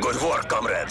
Good work, comrades.